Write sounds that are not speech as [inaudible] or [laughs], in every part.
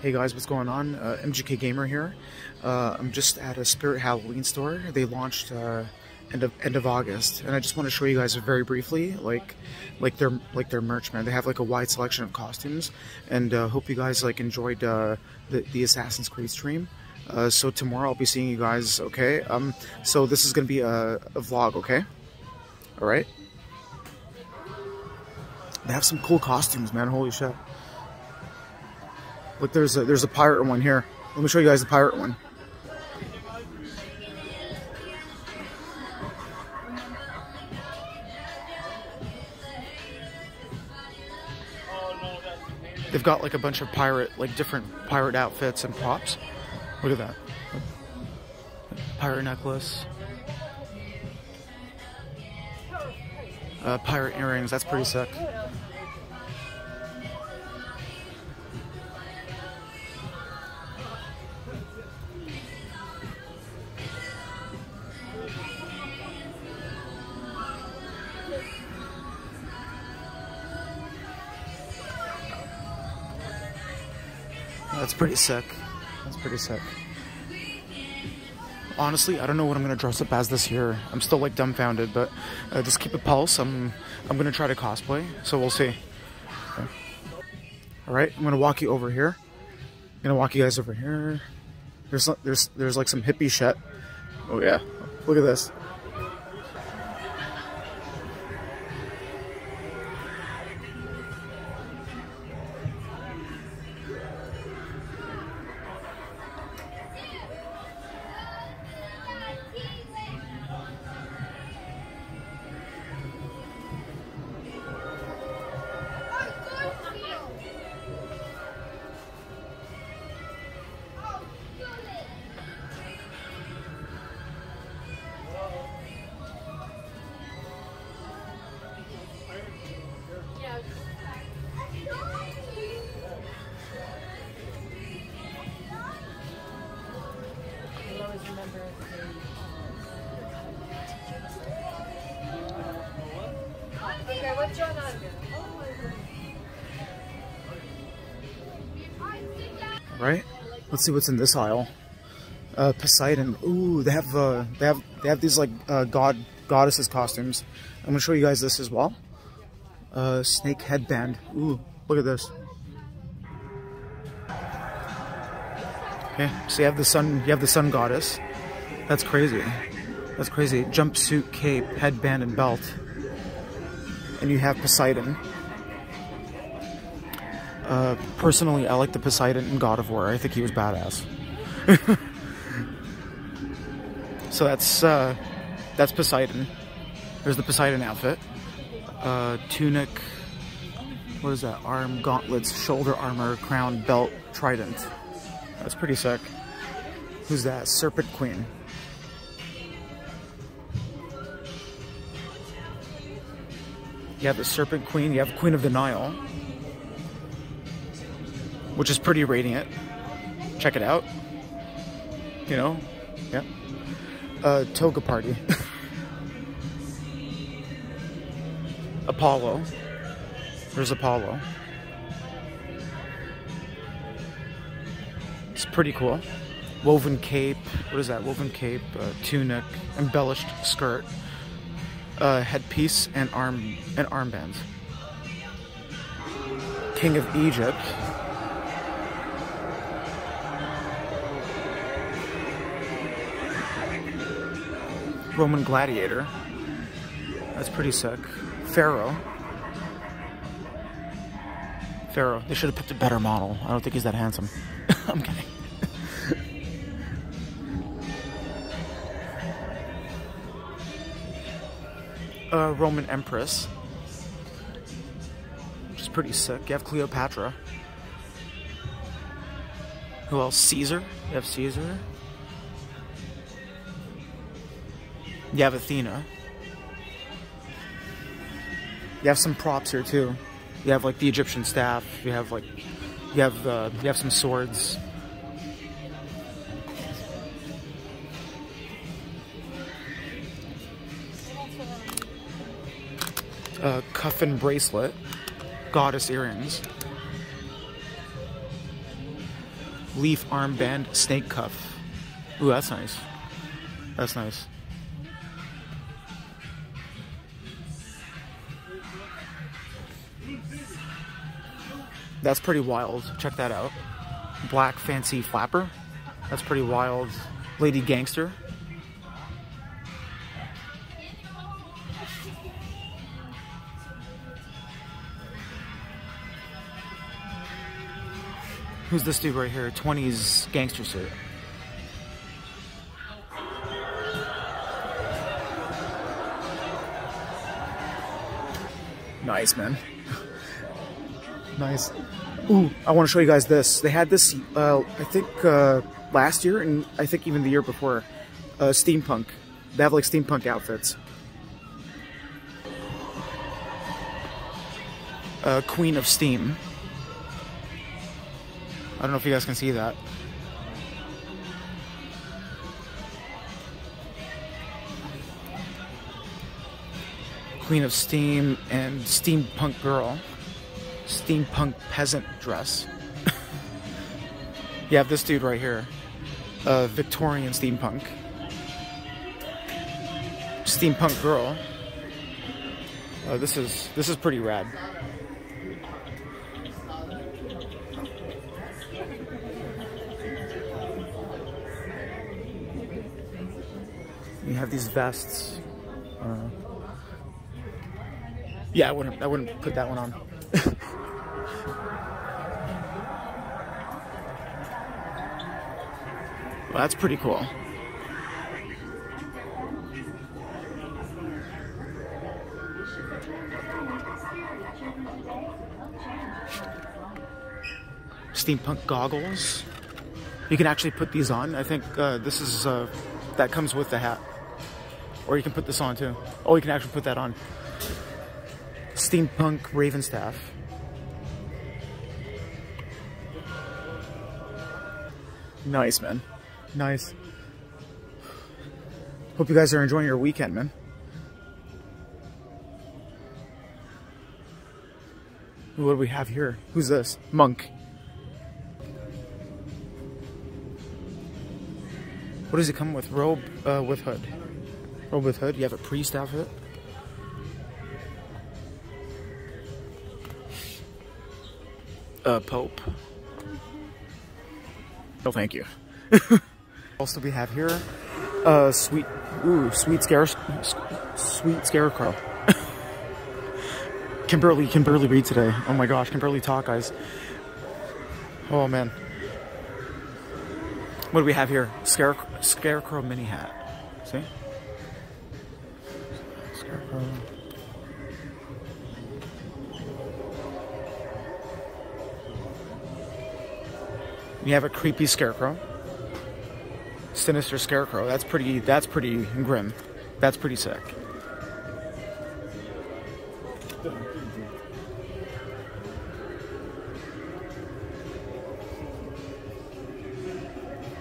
Hey guys, what's going on? Uh, MGK Gamer here. Uh, I'm just at a Spirit Halloween store. They launched uh, end of end of August, and I just want to show you guys very briefly, like like their like their merch, man. They have like a wide selection of costumes, and uh, hope you guys like enjoyed uh, the the Assassin's Creed stream. Uh, so tomorrow I'll be seeing you guys. Okay. Um. So this is gonna be a, a vlog. Okay. All right. They have some cool costumes, man. Holy shit. Look, there's a, there's a pirate one here. Let me show you guys the pirate one. They've got like a bunch of pirate, like different pirate outfits and props. Look at that. Pirate necklace. Uh, pirate earrings, that's pretty sick. Pretty sick. That's pretty sick. Honestly, I don't know what I'm gonna dress up as this year. I'm still like dumbfounded, but uh, just keep a pulse. I'm I'm gonna try to cosplay, so we'll see. Okay. All right, I'm gonna walk you over here. I'm gonna walk you guys over here. There's there's there's like some hippie shit. Oh yeah, look at this. Right? Let's see what's in this aisle. Uh, Poseidon. Ooh, they have uh, they have they have these like uh, god goddesses costumes. I'm gonna show you guys this as well. Uh, snake headband. Ooh, look at this. Okay, so you have the sun. You have the sun goddess. That's crazy. That's crazy. Jumpsuit, cape, headband, and belt. And you have Poseidon. Uh, personally, I like the Poseidon in God of War. I think he was badass. [laughs] so that's uh, that's Poseidon. There's the Poseidon outfit. Uh, tunic. What is that? Arm, gauntlets, shoulder armor, crown, belt, trident. That's pretty sick. Who's that? Serpent Queen. You have the Serpent Queen. You have Queen of the Nile which is pretty radiant. Check it out. You know, yeah. Uh, toga party. [laughs] Apollo. There's Apollo. It's pretty cool. Woven cape. What is that? Woven cape, uh, tunic, embellished skirt, uh, headpiece, and arm and armbands. King of Egypt. Roman gladiator. That's pretty sick. Pharaoh. Pharaoh. They should have picked a better model. I don't think he's that handsome. [laughs] I'm kidding. [laughs] uh, Roman Empress. Which is pretty sick. You have Cleopatra. Who else? Caesar. You have Caesar. You have Athena. You have some props here too. You have like the Egyptian staff. You have like, you have uh, you have some swords. Cuff and bracelet, goddess earrings. leaf armband snake cuff. Ooh, that's nice. That's nice. That's pretty wild. Check that out. Black fancy flapper. That's pretty wild. Lady gangster. Who's this dude right here? 20s gangster suit. Nice, man. Nice. Ooh, I want to show you guys this. They had this, uh, I think, uh, last year, and I think even the year before. Uh, steampunk. They have like steampunk outfits. Uh, Queen of Steam. I don't know if you guys can see that. Queen of Steam and Steampunk Girl. Steampunk Peasant Dress. [laughs] you have this dude right here. Uh, Victorian Steampunk. Steampunk Girl. Uh, this is this is pretty rad. You have these vests. Uh, yeah, I wouldn't. I wouldn't put that one on. well, that's pretty cool. Steampunk goggles. You can actually put these on. I think uh, this is uh, that comes with the hat. Or you can put this on too. Oh, you can actually put that on. Steampunk Ravenstaff. Nice, man. Nice. Hope you guys are enjoying your weekend, man. What do we have here? Who's this? Monk. What does it come with? Robe uh, with hood. Robe with hood. You have a priest outfit. Uh, Pope. No, thank you. [laughs] also, we have here, uh, sweet, ooh, sweet scare, sweet scarecrow. [laughs] can barely, can barely read today. Oh my gosh, can barely talk, guys. Oh man. What do we have here? Scarecrow, scarecrow mini hat. See? Scarecrow. We have a creepy scarecrow. Sinister scarecrow. That's pretty that's pretty grim. That's pretty sick.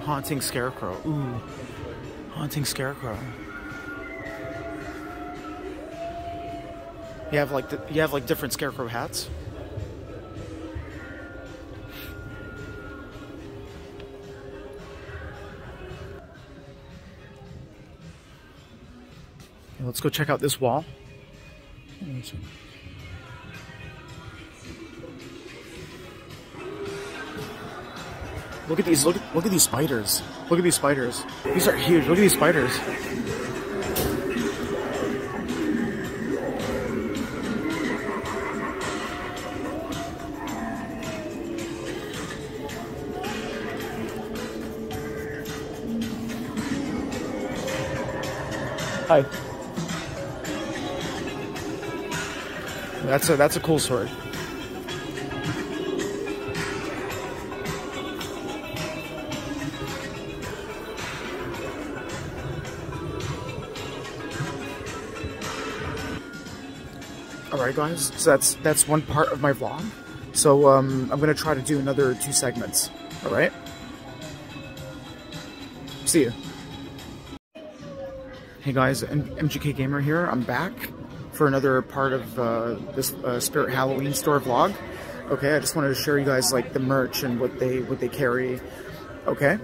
Haunting scarecrow. Ooh. Haunting scarecrow. You have like you have like different scarecrow hats. Let's go check out this wall. Look at these, look, look at these spiders. Look at these spiders. These are huge. Look at these spiders. Hi. That's a that's a cool sword. Alright guys, so that's that's one part of my vlog. So um, I'm gonna try to do another two segments. Alright? See you. Hey guys, M MGK Gamer here. I'm back for another part of uh, this uh, Spirit Halloween store vlog. Okay, I just wanted to show you guys like the merch and what they what they carry. Okay.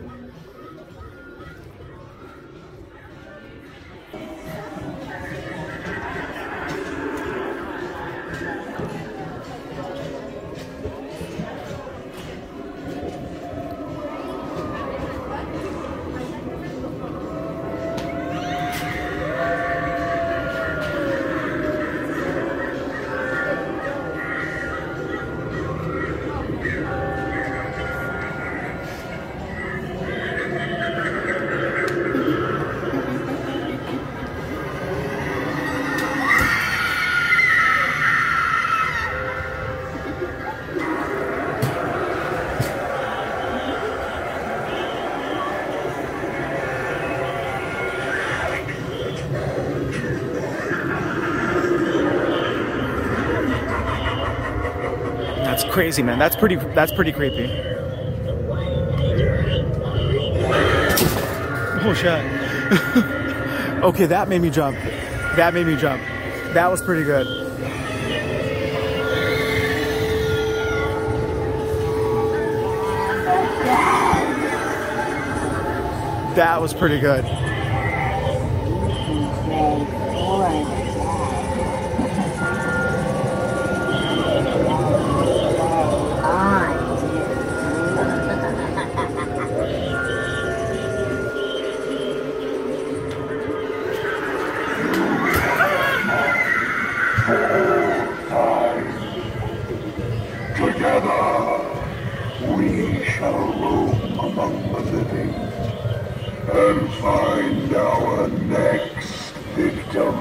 Crazy, man. That's pretty. That's pretty creepy. Oh shit. [laughs] okay, that made me jump. That made me jump. That was pretty good. That was pretty good. Victim.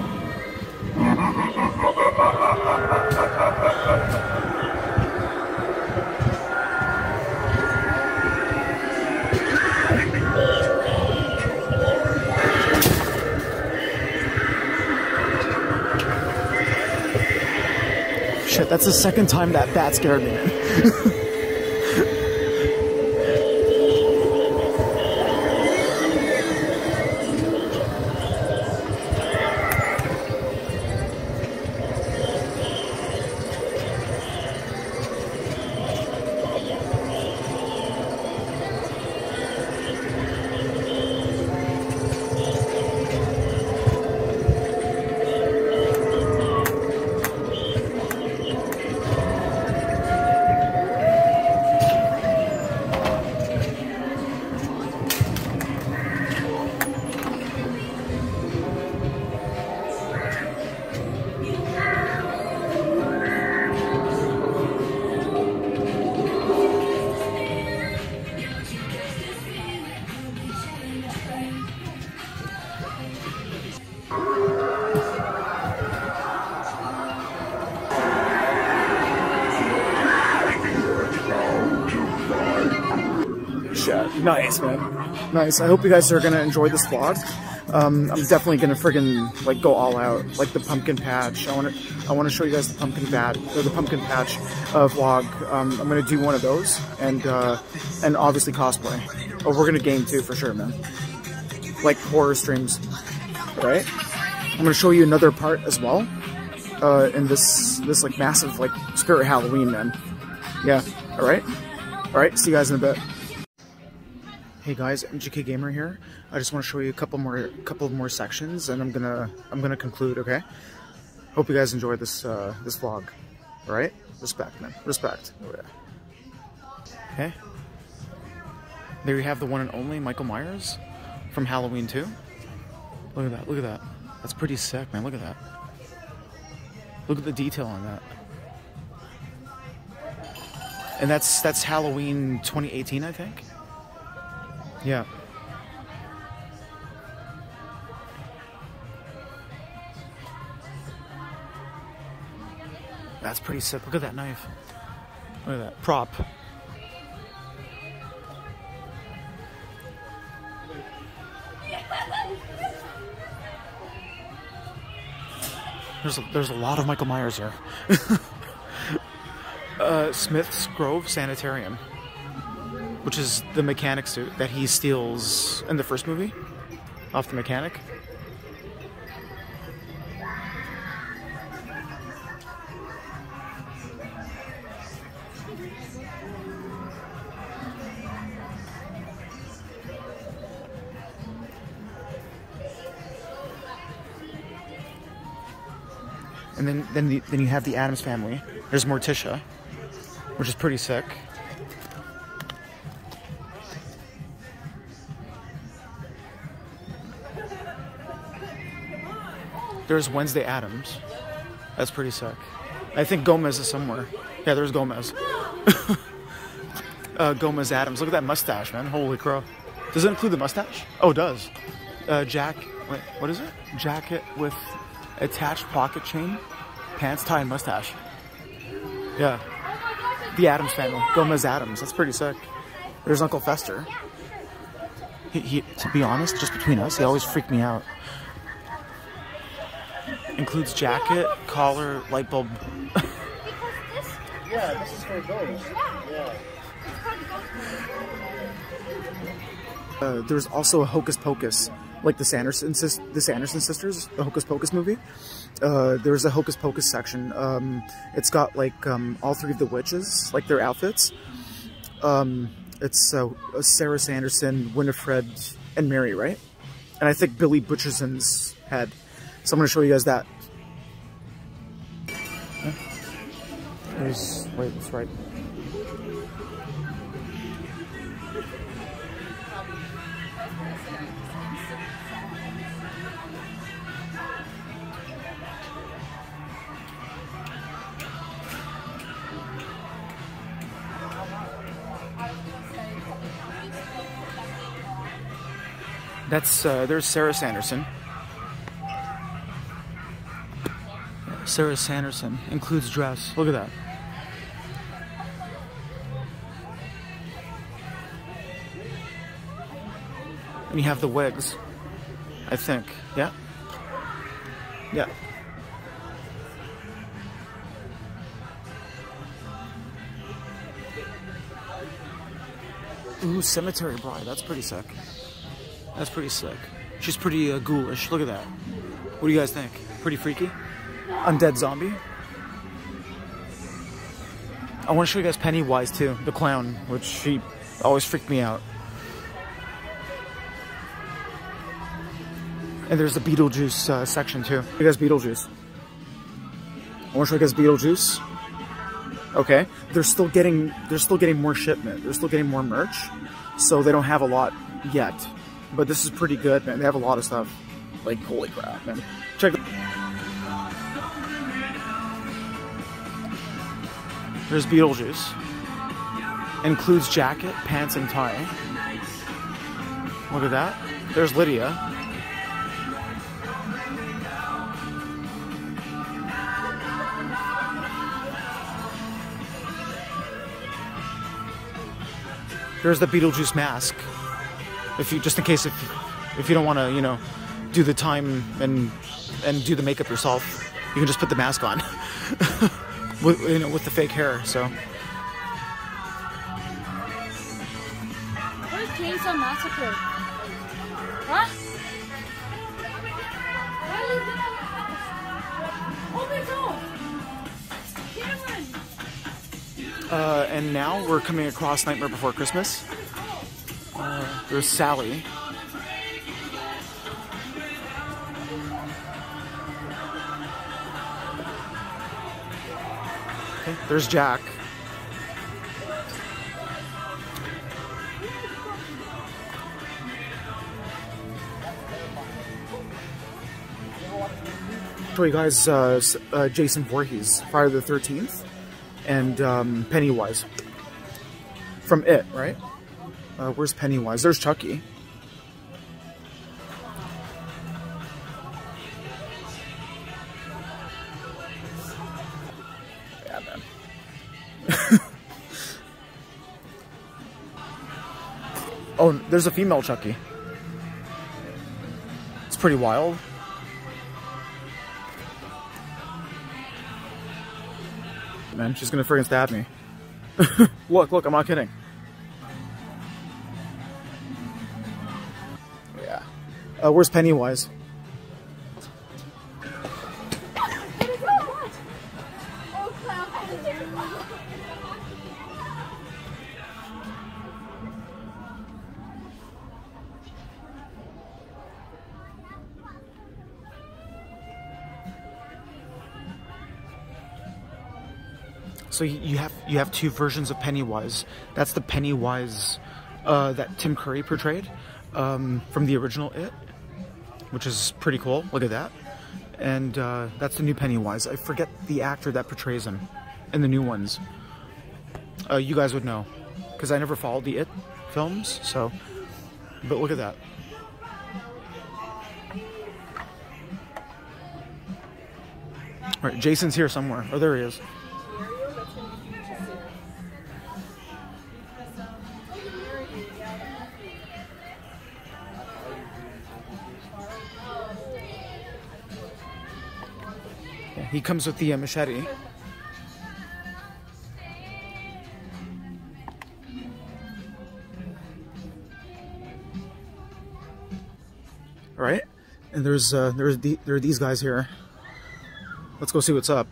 Shit, that's the second time that bat scared me. [laughs] Nice, man. Nice. I hope you guys are gonna enjoy this vlog. Um, I'm definitely gonna friggin' like go all out, like the pumpkin patch. I want to, I want to show you guys the pumpkin patch, or the pumpkin patch uh, vlog. Um, I'm gonna do one of those, and uh, and obviously cosplay. Oh, we're gonna game too for sure, man. Like horror streams, right? I'm gonna show you another part as well. Uh, in this this like massive like spirit Halloween, man. Yeah. All right. All right. See you guys in a bit. Hey guys, MGK Gamer here. I just want to show you a couple more, couple more sections, and I'm gonna, I'm gonna conclude. Okay. Hope you guys enjoy this, uh, this vlog. All right. Respect, man. Respect. Oh yeah. Okay. There you have the one and only Michael Myers from Halloween 2. Look at that. Look at that. That's pretty sick, man. Look at that. Look at the detail on that. And that's that's Halloween 2018, I think. Yeah. That's pretty sick. Look at that knife. Look at that prop. There's a, there's a lot of Michael Myers here. [laughs] uh, Smith's Grove Sanitarium which is the mechanic suit that he steals in the first movie off the mechanic. And then then the, then you have the Addams family. There's Morticia, which is pretty sick. There's Wednesday Addams. That's pretty sick. I think Gomez is somewhere. Yeah, there's Gomez. [laughs] uh, Gomez Addams. Look at that mustache, man. Holy crow. Does it include the mustache? Oh, it does. Uh, Jack. Wait, what is it? Jacket with attached pocket chain, pants, tie, and mustache. Yeah. The Addams family. Gomez Addams. That's pretty sick. There's Uncle Fester. He, he, to be honest, just between us, he always freaked me out. Includes jacket, collar, light bulb. yeah, this is for ghosts. Yeah. Uh, there's also a Hocus Pocus, like the Sanderson, sis- the Sanderson sisters, the Hocus Pocus movie. Uh, there's a Hocus Pocus section. Um, it's got like um, all three of the witches, like their outfits. Um, it's uh, Sarah Sanderson, Winifred, and Mary, right? And I think Billy Butcherson's head. So I'm going to show you guys that. There's, wait, that's right. That's, uh, there's Sarah Sanderson. Sarah Sanderson includes dress. Look at that. And you have the wigs, I think. Yeah? Yeah. Ooh, Cemetery Bride. That's pretty sick. That's pretty sick. She's pretty uh, ghoulish. Look at that. What do you guys think? Pretty freaky? Undead zombie. I want to show you guys Pennywise too, the clown, which he always freaked me out. And there's the Beetlejuice uh, section too. You guys Beetlejuice. I want to show you guys Beetlejuice. Okay, they're still getting they're still getting more shipment. They're still getting more merch, so they don't have a lot yet. But this is pretty good, man. They have a lot of stuff. Like holy crap, man. Check. There's Beetlejuice. Includes jacket, pants, and tie. Look at that. There's Lydia. There's the Beetlejuice mask. If you just in case if if you don't want to, you know, do the time and and do the makeup yourself, you can just put the mask on. [laughs] with you know with the fake hair. So What is Chainsaw Massacre? Huh? uh, and now we're coming across Nightmare Before Christmas. Uh, there's Sally. There's Jack. Show you guys uh, uh, Jason Voorhees, Friday the 13th, and um, Pennywise. From It, right? Uh, where's Pennywise? There's Chucky. Oh, there's a female Chucky. It's pretty wild. Man, she's gonna friggin' stab me. [laughs] look, look, I'm not kidding. Yeah. Uh, where's Pennywise? So you have you have two versions of Pennywise. That's the Pennywise uh, that Tim Curry portrayed um, from the original It, which is pretty cool. Look at that. And uh, that's the new Pennywise. I forget the actor that portrays him in the new ones. Uh, you guys would know because I never followed the It films. So, but look at that. All right, Jason's here somewhere. Oh, there he is. He comes with the uh, machete. All right, and there's uh, there's the, there are these guys here. Let's go see what's up.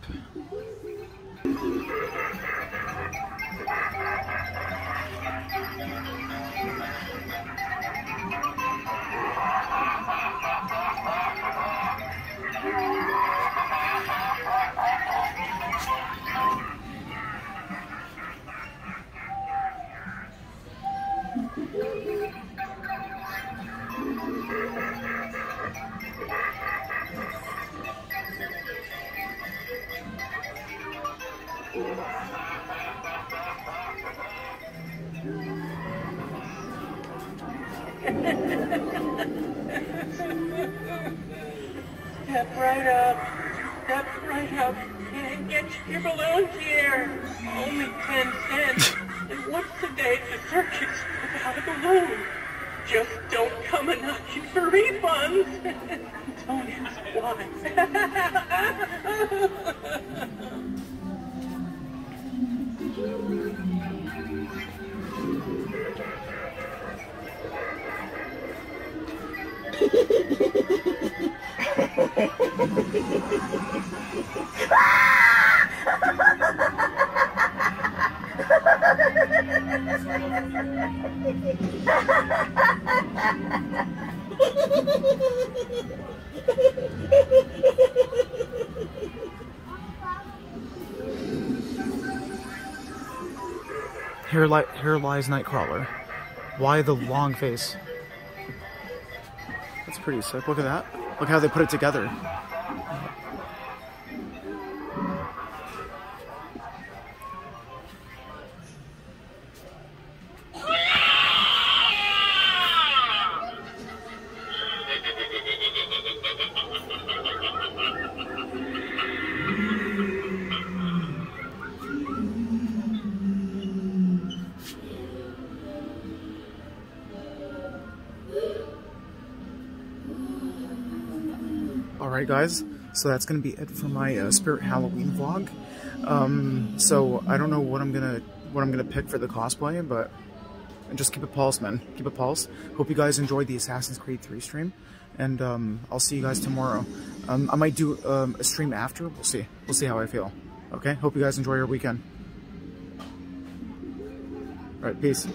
Step right up. Step right up. And get your balloons here. Only 10 cents. [laughs] and once a day, the circus without a balloon. Just don't come a knocking for refunds. [laughs] don't ask why. [laughs] Here, li- here lies Nightcrawler. Why the long face? That's pretty sick. Look at that. Look how they put it together. Guys, so that's gonna be it for my uh, Spirit Halloween vlog. Um, so I don't know what I'm gonna what I'm gonna pick for the cosplay, but just keep a pulse, man. Keep a pulse. Hope you guys enjoyed the Assassin's Creed 3 stream, and um, I'll see you guys tomorrow. Um, I might do um, a stream after. We'll see. We'll see how I feel. Okay. Hope you guys enjoy your weekend. All right. Peace.